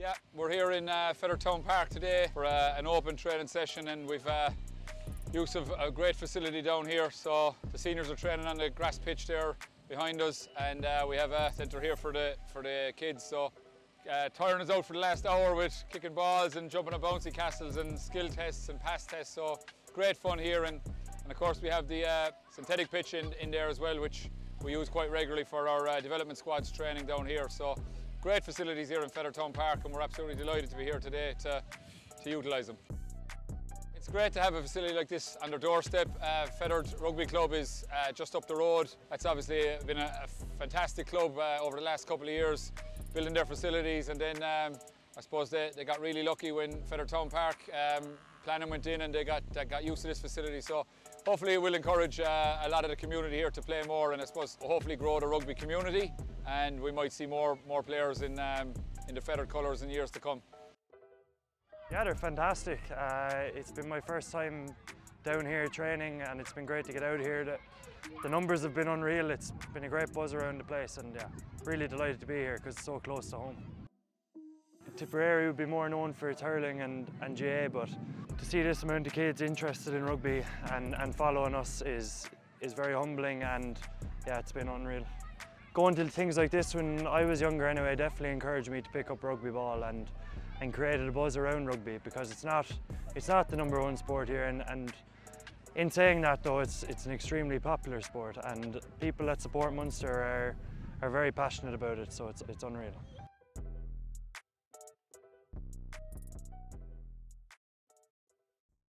Yeah, we're here in uh, Park today for uh, an open training session and we've uh, use of a great facility down here. So the seniors are training on the grass pitch there behind us and uh, we have a centre here for the, for the kids. So uh, Tyron is out for the last hour with kicking balls and jumping on bouncy castles and skill tests and pass tests. So great fun here and, and of course we have the uh, synthetic pitch in, in there as well which we use quite regularly for our uh, development squads training down here. So great facilities here in Fethard Town Park and we're absolutely delighted to be here today to, to utilise them. It's great to have a facility like this on their doorstep. Uh, Fethard Rugby Club is uh, just up the road. It's obviously been a, a fantastic club uh, over the last couple of years, building their facilities and then um, I suppose they, they got really lucky when Fethard Town Park um, planning went in and they got, got used to this facility. So hopefully it will encourage uh, a lot of the community here to play more and I suppose hopefully grow the rugby community and we might see more, more players in, um, in the Fethard colours in years to come. Yeah, they're fantastic. Uh, it's been my first time down here training and it's been great to get out here. The, the numbers have been unreal. It's been a great buzz around the place and yeah, really delighted to be here because it's so close to home. Tipperary would be more known for its hurling and, and GAA, but to see this amount of kids interested in rugby and, and following us is, is very humbling and yeah, it's been unreal. Going to things like this when I was younger anyway definitely encouraged me to pick up rugby ball and, and created a buzz around rugby because it's not, it's not the number one sport here and, and in saying that though, it's, it's an extremely popular sport and people that support Munster are, are very passionate about it, so it's, it's unreal.